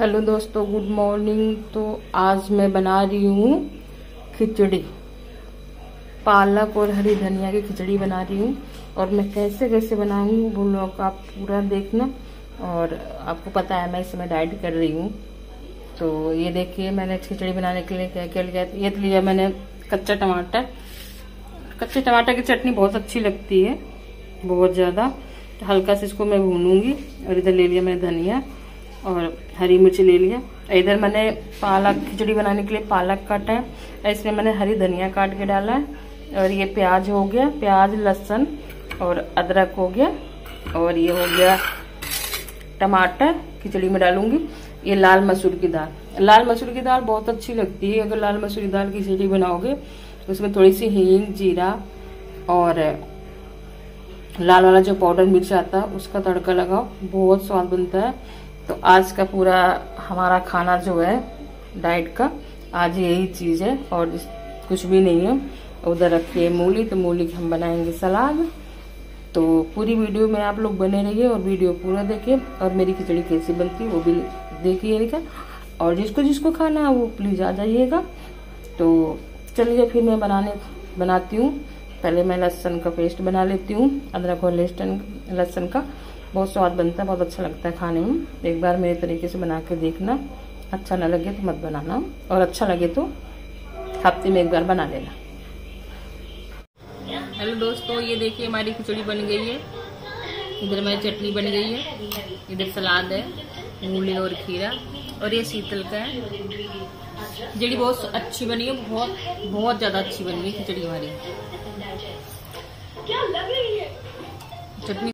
Hello दोस्तों, good morning. तो आज मैं बना रही हूँ खिचड़ी। पालक और हरी धनिया की खिचड़ी बना रही हूँ। और मैं कैसे कैसे बनाऊँ, वो लोग आप पूरा देखना। और आपको पता है, मैं इस समय डाइट कर रही हूँ। तो ये देखिए, मैंने खिचड़ी बनाने के लिए क्या क्या लिया। ये तो लिया मैंने कच्चा टमाटर। कच्चे टमाटर की चटनी बहुत अच्छी लगती है, बहुत ज़्यादा। तो हल्का से इसको मैं भूनूँगी और इधर ले लिया मैंने धनिया। और हरी मिर्च ले लिया। इधर मैंने पालक खिचड़ी बनाने के लिए पालक काटा है। इसमें मैंने हरी धनिया काट के डाला है और ये प्याज हो गया। प्याज, लहसुन और अदरक हो गया और ये हो गया टमाटर। खिचड़ी में डालूँगी। ये लाल मसूर की दाल। लाल मसूर की दाल बहुत अच्छी लगती है। अगर लाल मसूर की दाल की खिचड़ी बनाओगे तो उसमें थोड़ी सी हींग, जीरा और लाल वाला जो पाउडर मिर्च आता है, उसका तड़का लगाओ। बहुत स्वाद बनता है। तो आज का पूरा हमारा खाना जो है डाइट का, आज यही चीज़ है और कुछ भी नहीं है। उधर रखी है मूली तो मूली हम बनाएँगे सलाद। तो पूरी वीडियो में आप लोग बने रहिए और वीडियो पूरा देखिए। और मेरी खिचड़ी कैसी बनती है वो भी देखिएगा और जिसको जिसको खाना है वो प्लीज़ आ जाइएगा तो चलिए फिर मैं बनाने, बनाती हूँ। पहले मैं लहसन का पेस्ट बना लेती हूँ। अदरक और लहसन लहसन का। बहुत स्वाद बनता है, बहुत अच्छा लगता है खाने में। एक बार मेरे तरीके से बना के देखना। अच्छा ना लगे तो मत बनाना। और अच्छा लगे तो हफ़्ते में एक बार बना लेना। हेलो दोस्तों, ये देखिए हमारी खिचड़ी बन गई है। इधर हमारी चटनी बन गई है। इधर सलाद है, मूली और खीरा। और ये शीतल का है। खिचड़ी बहुत अच्छी बनी है, बहुत बहुत ज़्यादा अच्छी बनी है खिचड़ी हमारी। चटनी